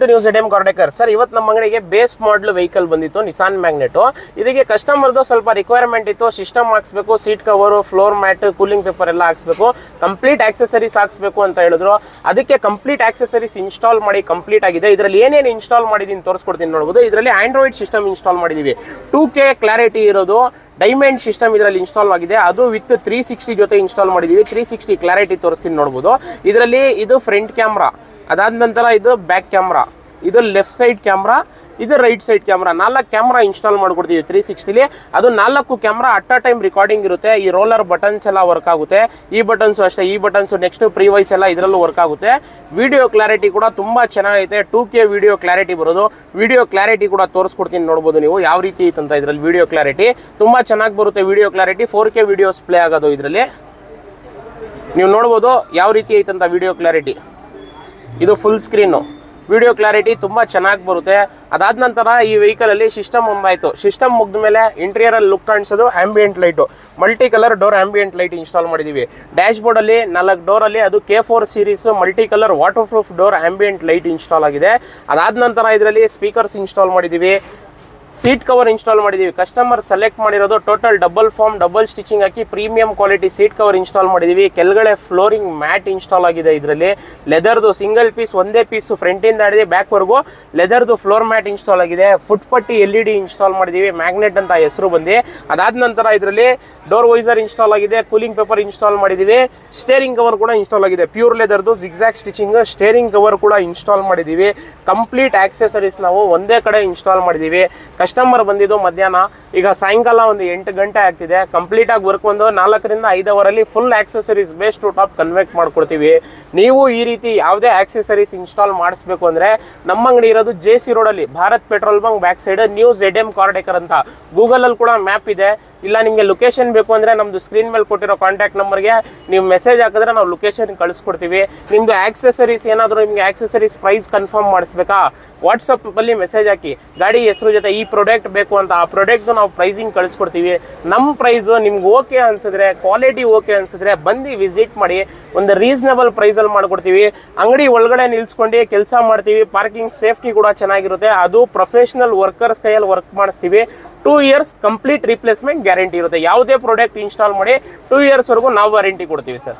To news ADM car decor sir ಇವತ್ತು ನಮ್ಮ ಅಂಗಡಿಗೆ ಬೇಸ್ ಮಾಡಲ್ ವೆಹಿಕಲ್ ಬಂದಿತ್ತು ನಿಸಾನ್ ಮ್ಯಾಗ್ನೆಟು ಇದಕ್ಕೆ ಕಸ್ಟಮರ್ದು ಸ್ವಲ್ಪ ರಿಕ್ವೈರ್ಮೆಂಟ್ ಇತ್ತು system ಹಾಕ್ಸ್ಬೇಕು seat cover floor mat cooling paper ಎಲ್ಲ ಹಾಕ್ಸ್ಬೇಕು ಕಂಪ್ಲೀಟ್ ಆಕ್ಸೆಸರೀಸ್ ಹಾಕ್ಸ್ಬೇಕು ಅಂತ ಹೇಳಿದ್ರು. ಅದಕ್ಕೆ ಕಂಪ್ಲೀಟ್ ಆಕ್ಸೆಸರೀಸ್ ಇನ್ಸ್ಟಾಲ್ ಮಾಡಿ ಕಂಪ್ಲೀಟ್ ಆಗಿದೆ. ಇದರಲ್ಲಿ ಏನೇನು ಇನ್ಸ್ಟಾಲ್ ಮಾಡಿದೀನಿ ತೋರಿಸ್ಕೊಡ್ತೀನಿ ನೋಡ್ಬೋದು. ಇದರಲ್ಲಿ ಆಂಡ್ರಾಯ್ಡ್ ಸಿಸ್ಟಮ್ ಇನ್ಸ್ಟಾಲ್ ಮಾಡಿದೀವಿ. ಟೂ ಕೆ ಕ್ಲಾರಿಟಿ ಇರೋದು ಡೈಮಂಡ್ ಸಿಸ್ಟಮ್ ಇದರಲ್ಲಿ ಇನ್ಸ್ಟಾಲ್ ಆಗಿದೆ. ಅದು ವಿತ್ ತ್ರೀ ಸಿಕ್ಸ್ಟಿ ಜೊತೆ ಇನ್ಸ್ಟಾಲ್ ಮಾಡಿದೀವಿ. ತ್ರೀ ಸಿಕ್ಸ್ಟಿ ಕ್ಲಾರಿಟಿ ತೋರಿಸ್ತೀನಿ ನೋಡ್ಬೋದು. ಇದರಲ್ಲಿ ಇದು ಫ್ರಂಟ್ ಕ್ಯಾಮ್ರಾ ಅದಾದ ನಂತರ ಇದು ಬ್ಯಾಕ್ ಕ್ಯಾಮ್ರಾ ಇದು ಲೆಫ್ಟ್ ಸೈಡ್ ಕ್ಯಾಮ್ರಾ ಇದು ರೈಟ್ ಸೈಡ್ ಕ್ಯಾಮ್ರಾ ನಾಲ್ಕು ಕ್ಯಾಮ್ರಾ ಇನ್ಸ್ಟಾಲ್ ಮಾಡ್ಕೊಡ್ತೀವಿ ತ್ರೀ ಸಿಕ್ಸ್ಟಿಲಿ ಅದು ನಾಲ್ಕು camera at a time recording ಇರುತ್ತೆ. ಈ ರೋಲರ್ ಬಟನ್ಸ್ ಎಲ್ಲ ವರ್ಕ್ ಆಗುತ್ತೆ. ಈ ಬಟನ್ಸು ಅಷ್ಟೇ, ಈ ಬಟನ್ಸ್ ನೆಕ್ಸ್ಟ್ ಪ್ರಿವೈಸ್ ಎಲ್ಲ ಇದರಲ್ಲೂ ವರ್ಕ್ ಆಗುತ್ತೆ. ವಿಡಿಯೋ ಕ್ಲಾರಿಟಿ ಕೂಡ ತುಂಬಾ ಚೆನ್ನಾಗೈತೆ. ಟೂ ಕೆ ವಿಡಿಯೋ ಕ್ಲಾರಿಟಿ ಬರೋದು. ವಿಡಿಯೋ ಕ್ಲಾರಿಟಿ ಕೂಡ ತೋರಿಸ್ಕೊಡ್ತೀನಿ ನೋಡ್ಬೋದು ನೀವು. ಯಾವ ರೀತಿ ಐತಂತ ಇದರಲ್ಲಿ ವಿಡಿಯೋ ಕ್ಲಾರಿಟಿ ತುಂಬಾ ಚೆನ್ನಾಗಿ ಬರುತ್ತೆ video clarity four K videos play ಆಗೋದು ಇದರಲ್ಲಿ. ನೀವು ನೋಡ್ಬೋದು ಯಾವ ರೀತಿ ಐತಂತ ವಿಡಿಯೋ ಕ್ಲಾರಿಟಿ ಇದು ಫುಲ್ ಸ್ಕ್ರೀನು ವಿಡಿಯೋ ಕ್ಲಾರಿಟಿ ತುಂಬ ಚೆನ್ನಾಗಿ ಬರುತ್ತೆ. ಅದಾದ ನಂತರ ಈ ವೆಹಿಕಲಲ್ಲಿ ಸಿಸ್ಟಮ್ ಒಂದಾಯಿತು. ಸಿಸ್ಟಮ್ ಮುಗಿದ ಮೇಲೆ ಇಂಟೀರಿಯರಲ್ಲಿ look ಕಾಣಿಸೋದು ambient light multi colour door ambient light install ಮಾಡಿದ್ದೀವಿ ಡ್ಯಾಶ್ ಬೋರ್ಡಲ್ಲಿ ನಾಲ್ಕು ಡೋರಲ್ಲಿ ಅದು K four series multi colour waterproof door ambient light install ಆಗಿದೆ. ಅದಾದ ನಂತರ ಇದರಲ್ಲಿ ಸ್ಪೀಕರ್ಸ್ ಇನ್ಸ್ಟಾಲ್ ಮಾಡಿದ್ದೀವಿ ಸೀಟ್ ಕವರ್ ಇನ್ಸ್ಟಾಲ್ ಮಾಡಿದೀವಿ. ಕಸ್ಟಮರ್ ಸೆಲೆಕ್ಟ್ ಮಾಡಿರೋದು total double foam double stitching ಹಾಕಿ premium quality seat cover install ಮಾಡಿದೀವಿ. ಕೆಳಗಡೆ ಫ್ಲೋರಿಂಗ್ ಮ್ಯಾಟ್ ಇನ್ಸ್ಟಾಲ್ ಆಗಿದೆ ಇದರಲ್ಲಿ. ಲೆದರ್ದು ಸಿಂಗಲ್ ಪೀಸ್ ಒಂದೇ ಪೀಸ್ ಫ್ರಂಟಿಂದ ಹಿಡಿದು ಬ್ಯಾಕ್ವರೆಗೂ ಲೆದರ್ದು ಫ್ಲೋರ್ ಮ್ಯಾಟ್ ಇನ್ಸ್ಟಾಲ್ ಆಗಿದೆ. ಫುಟ್ ಪಟ್ಟಿ ಎಲ್ ಇ ಡಿ ಇನ್ಸ್ಟಾಲ್ ಮಾಡಿದೀವಿ. ಮ್ಯಾಗ್ನೆಟ್ ಅಂತ ಹೆಸರು ಬಂದು. ಅದಾದ ನಂತರ ಇದರಲ್ಲಿ ಡೋರ್ ವೈಸರ್ ಇನ್ಸ್ಟಾಲ್ ಆಗಿದೆ. ಕೂಲಿಂಗ್ ಪೇಪರ್ ಇನ್ಸ್ಟಾಲ್ ಮಾಡಿದೀವಿ. ಸ್ಟೇರಿಂಗ್ ಕವರ್ ಕೂಡ ಇನ್ಸ್ಟಾಲ್ ಆಗಿದೆ. ಪ್ಯೂರ್ ಲೆದರ್ದು ಜಿಗ್ಸಾಕ್ ಸ್ಟಿಚಿಂಗ್ ಸ್ಟೇರಿಂಗ್ ಕವರ್ ಕೂಡ ಇನ್ಸ್ಟಾಲ್ ಮಾಡಿದೀವಿ. ಕಂಪ್ಲೀಟ್ ಆಕ್ಸೆಸರೀಸ್ ನಾವು ಒಂದೇ ಕಡೆ ಇನ್ಸ್ಟಾಲ್ ಮಾಡಿದೀವಿ. ಕಸ್ಟಮರ್ ಬಂದಿದ್ದು ಮಧ್ಯಾಹ್ನ. ಈಗ ಸಾಯಂಕಾಲ ಒಂದು ಎಂಟು ಗಂಟೆ ಆಗ್ತಿದೆ. ಕಂಪ್ಲೀಟ್ ಆಗಿ ವರ್ಕ್ ಒಂದು ನಾಲ್ಕರಿಂದ ಐದು ಅವರಲ್ಲಿ full accessories base to top convert ಮಾಡ್ಕೊಡ್ತೀವಿ. ನೀವು ಈ ರೀತಿ ಯಾವುದೇ ಆಕ್ಸೆಸರೀಸ್ ಇನ್ಸ್ಟಾಲ್ ಮಾಡಿಸ್ಬೇಕು ಅಂದ್ರೆ ನಮ್ಮ ಅಂಗಡಿ ಇರೋದು ಜೆ ಸಿ ರೋಡಲ್ಲಿ Bharat petrol bunk back side new ADM car decor ಅಂತ. ಗೂಗಲಲ್ಲಿ ಕೂಡ ಮ್ಯಾಪ್ ಇದೆ. ಇಲ್ಲ ನಿಮಗೆ ಲೊಕೇಶನ್ ಬೇಕು ಅಂದರೆ ನಮ್ಮದು ಸ್ಕ್ರೀನ್ ಮೇಲೆ ಕೊಟ್ಟಿರೋ ಕಾಂಟ್ಯಾಕ್ಟ್ ನಂಬರ್ಗೆ ನೀವು ಮೆಸೇಜ್ ಹಾಕಿದ್ರೆ ನಾವು ಲೊಕೇಶನ್ ಕಳಿಸ್ಕೊಡ್ತೀವಿ. ನಿಮ್ಮದು ಆಕ್ಸೆಸರೀಸ್ ಏನಾದರೂ ನಿಮಗೆ ಆಕ್ಸೆಸರೀಸ್ ಪ್ರೈಸ್ ಕನ್ಫರ್ಮ್ ಮಾಡಿಸ್ಬೇಕಾ? ವಾಟ್ಸಪ್ಪಲ್ಲಿ ಮೆಸೇಜ್ ಹಾಕಿ, ಗಾಡಿ ಹೆಸರು ಜೊತೆ ಈ ಪ್ರಾಡಕ್ಟ್ ಬೇಕು ಅಂತ ಆ ಪ್ರಾಡಕ್ಟ್ ನಾವು ಪ್ರೈಸಿಂಗ್ ಕಳಿಸ್ಕೊಡ್ತೀವಿ. ನಮ್ಮ ಪ್ರೈಸು ನಿಮ್ಗೆ ಓಕೆ ಅನ್ಸಿದ್ರೆ ಕ್ವಾಲಿಟಿ ಓಕೆ ಅನ್ಸಿದ್ರೆ ಬಂದು ವಿಸಿಟ್ ಮಾಡಿ, ಒಂದು ರೀಸನಬಲ್ ಪ್ರೈಸಲ್ಲಿ ಮಾಡ್ಕೊಡ್ತೀವಿ. ಅಂಗಡಿ ಒಳಗಡೆ ನಿಲ್ಸ್ಕೊಂಡು ಕೆಲಸ ಮಾಡ್ತೀವಿ. ಪಾರ್ಕಿಂಗ್ ಸೇಫ್ಟಿ ಕೂಡ ಚೆನ್ನಾಗಿರುತ್ತೆ. ಅದು ಪ್ರೊಫೆಷ್ನಲ್ ವರ್ಕರ್ಸ್ ಕೈಯಲ್ಲಿ ವರ್ಕ್ ಮಾಡಿಸ್ತೀವಿ. Two years complete replacement guarantee ಇರುತ್ತೆ. ಯಾವುದೇ ಪ್ರಾಡಕ್ಟ್ ಇನ್ಸ್ಟಾಲ್ ಮಾಡಿ ಟೂ ಇಯರ್ಸ್ವರೆಗೂ ನಾವು ವ್ಯಾರಂಟಿ ಕೊಡ್ತೀವಿ ಸರ್.